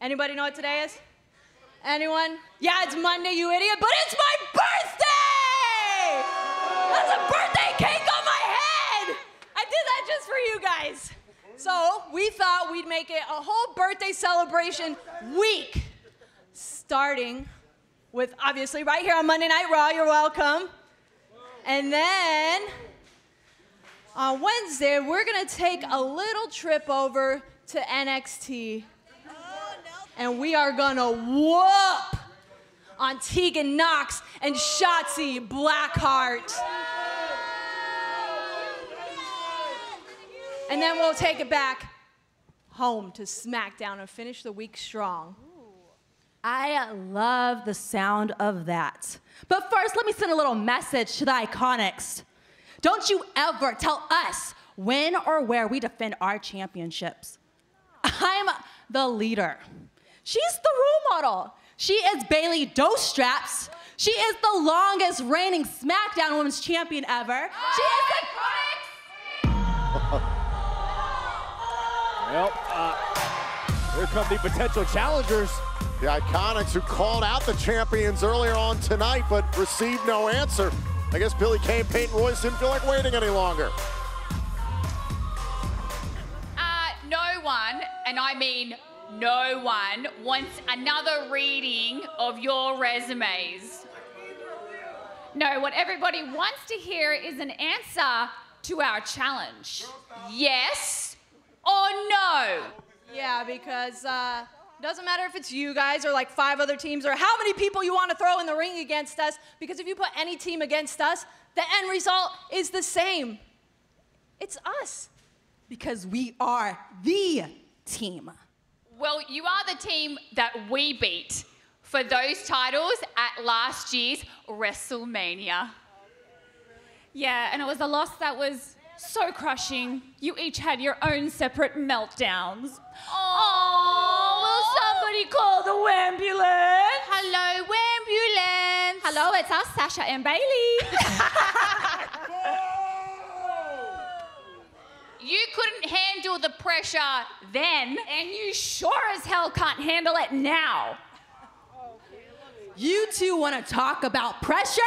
Anybody know what today is? Anyone? Yeah, it's Monday, you idiot, but it's my birthday! That's a birthday cake on my head! I did that just for you guys. So we thought we'd make it a whole birthday celebration week, starting with obviously right here on Monday Night Raw. You're welcome. And then on Wednesday, we're gonna take a little trip over to NXT. And we are gonna whoop on Tegan Knox and Shotzi Blackheart. And then we'll take it back home to SmackDown and finish the week strong. I love the sound of that. But first, let me send a little message to the IIconics. Don't you ever tell us when or where we defend our championships. I'm the leader. She's the role model. She is Bayley Dos Straps. She is the longest reigning SmackDown Women's Champion ever. She is the Well, uh, here come the potential challengers. The IIconics who called out the champions earlier on tonight but received no answer. I guess Billie Kay, and Peyton Royce didn't feel like waiting any longer. Uh, no one, and I mean no one, wants another reading of your resumes. No, what everybody wants to hear is an answer to our challenge. Yes or no? Yeah, because uh, doesn't matter if it's you guys or like five other teams or how many people you want to throw in the ring against us, because if you put any team against us, the end result is the same. It's us. because we are the team. Well, you are the team that we beat for those titles at last year's WrestleMania. Yeah, and it was a loss that was so crushing. You each had your own separate meltdowns. Oh, will somebody call the ambulance? Hello, ambulance. Hello, it's us, Sasha and Bayley. You couldn't handle the pressure then. and you sure as hell can't handle it now. You two want to talk about pressure?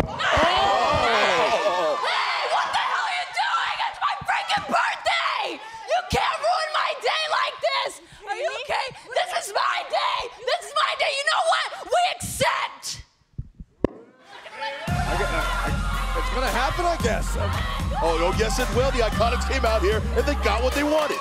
Hey, what oh! Happen, I guess. Oh, no, yes, it will. The IIconics came out here and they got what they wanted.